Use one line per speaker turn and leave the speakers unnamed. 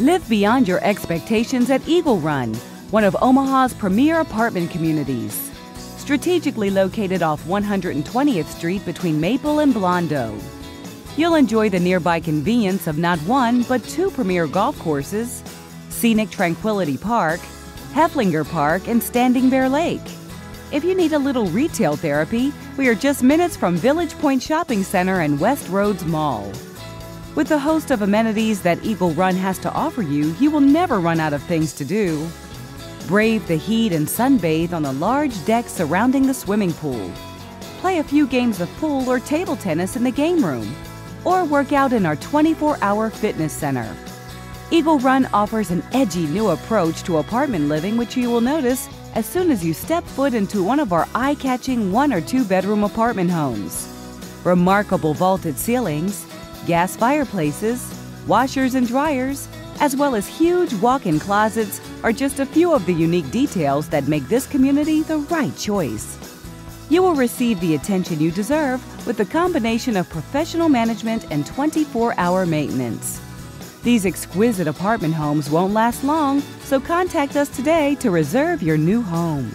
Live beyond your expectations at Eagle Run, one of Omaha's premier apartment communities. Strategically located off 120th Street between Maple and Blondo. You'll enjoy the nearby convenience of not one, but two premier golf courses, scenic Tranquility Park, Hefflinger Park, and Standing Bear Lake. If you need a little retail therapy, we are just minutes from Village Pointe Shopping Center and Westroads Mall. With the host of amenities that Eagle Run has to offer you, you will never run out of things to do. Brave the heat and sunbathe on the large deck surrounding the swimming pool. Play a few games of pool or table tennis in the game room. Or work out in our 24 hour fitness center. Eagle Run offers an edgy new approach to apartment living, which you will notice as soon as you step foot into one of our eye catching one or two bedroom apartment homes. Remarkable vaulted ceilings, gas fireplaces, washers and dryers, as well as huge walk in closets are just a few of the unique details that make this community the right choice. You will receive the attention you deserve with the combination of professional management and 24 hour maintenance. These exquisite apartment homes won't last long, so contact us today to reserve your new home.